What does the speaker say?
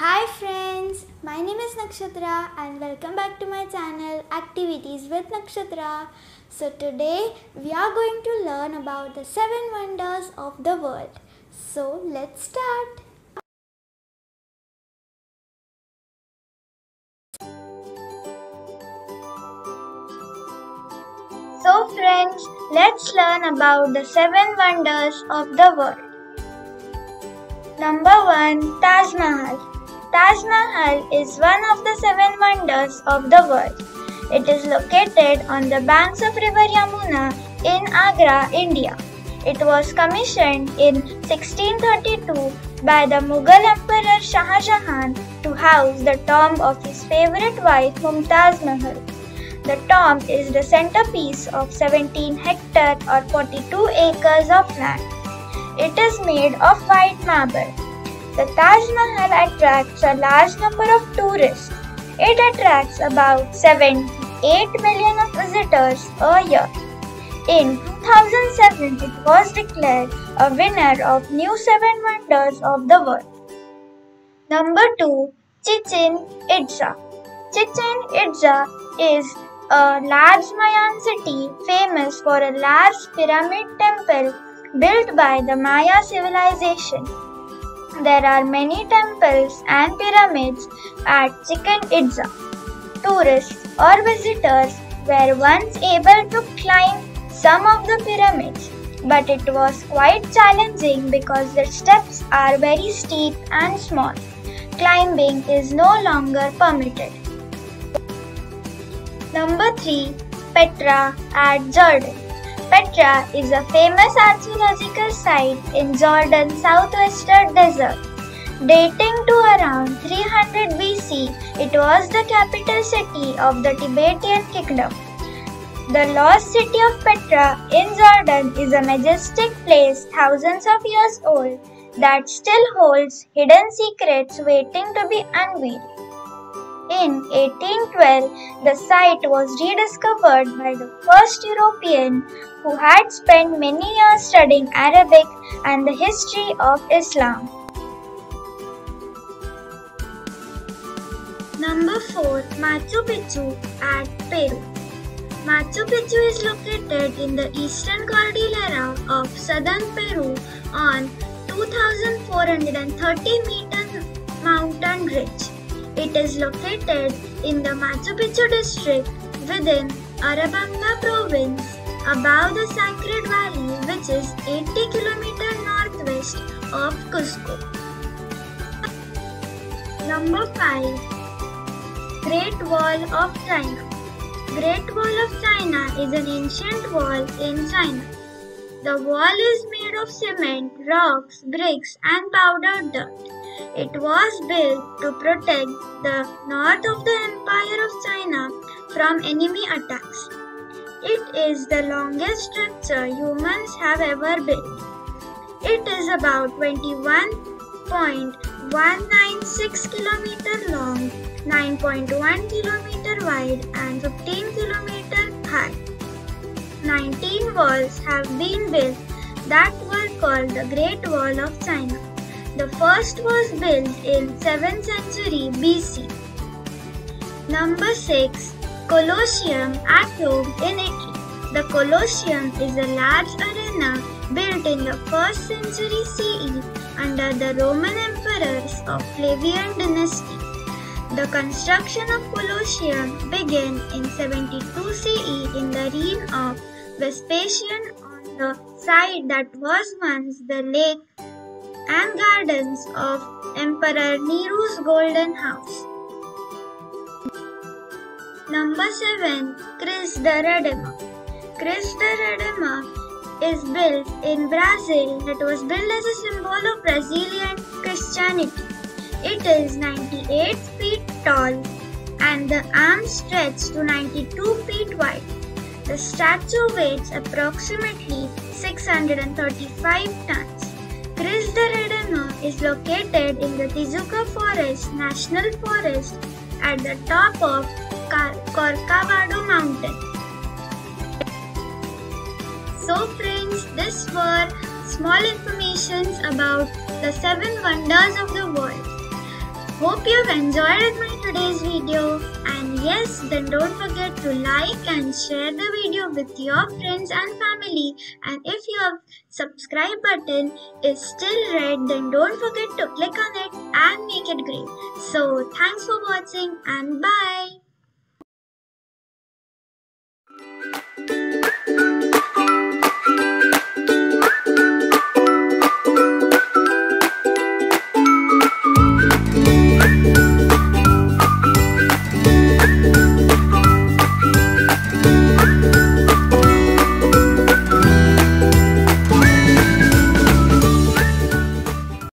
Hi friends, my name is Nakshatra and welcome back to my channel Activities with Nakshatra. So today we are going to learn about the 7 wonders of the world. So let's start. So friends, let's learn about the 7 wonders of the world. Number 1 Taj Mahal Taj Mahal is one of the seven wonders of the world. It is located on the banks of river Yamuna in Agra, India. It was commissioned in 1632 by the Mughal Emperor Shah Jahan to house the tomb of his favorite wife Mumtaz Mahal. The tomb is the centerpiece of 17 hectare or 42 acres of land. It is made of white marble. The Taj Mahal attracts a large number of tourists. It attracts about 7 8 million of visitors a year. In 2007, it was declared a winner of New Seven Wonders of the World. Number 2. Chichen Itza. Chichen Itza is a large Mayan city famous for a large pyramid temple built by the Maya civilization. There are many temples and pyramids at Chichen Itza. Tourists or visitors were once able to climb some of the pyramids, but it was quite challenging because the steps are very steep and small. Climbing is no longer permitted. Number 3. Petra at Jordan. Petra is a famous archaeological site in Jordan's southwestern desert. Dating to around 300 BC, it was the capital city of the Tibetan kingdom. The lost city of Petra in Jordan is a majestic place thousands of years old that still holds hidden secrets waiting to be unveiled. In 1812, the site was rediscovered by the first European who had spent many years studying Arabic and the history of Islam. Number 4 Machu Picchu at Peru. Machu Picchu is located in the eastern cordillera of southern Peru on 2430 meter mountain ridge. It is located in the Machu Picchu district within Urubamba province above the Sacred Valley which is 80 km northwest of Cusco. Number 5 Great Wall of China Great Wall of China is an ancient wall in China. The wall is made of cement, rocks, bricks and powdered dirt. It was built to protect the north of the Empire of China from enemy attacks. It is the longest structure humans have ever built. It is about 21.196 km long, 9.1 km wide and 15 km high. 19 walls have been built that were called the Great Wall of China. The first was built in 7th century BC. Number 6. Colosseum at Rome in Italy. The Colosseum is a large arena built in the 1st century CE under the Roman emperors of Flavian dynasty. The construction of Colosseum began in 72 CE in the reign of Vespasian on the site that was once the lake and gardens of Emperor Nero's Golden House. Number 7. Cristo de Redentor. Cristo de Redentor is built in Brazil that was built as a symbol of Brazilian Christianity. It is 98 feet tall and the arms stretch to 92 feet wide. The statue weighs approximately 635 tons. De Redentor is located in the Tijuca Forest National Forest at the top of Corcovado Mountain. So friends, this were small informations about the seven wonders of the world. Hope you have enjoyed my today's video. And yes, then don't forget to like and share the video with your friends and family. And if your subscribe button is still red, then don't forget to click on it and make it green. So thanks for watching and bye.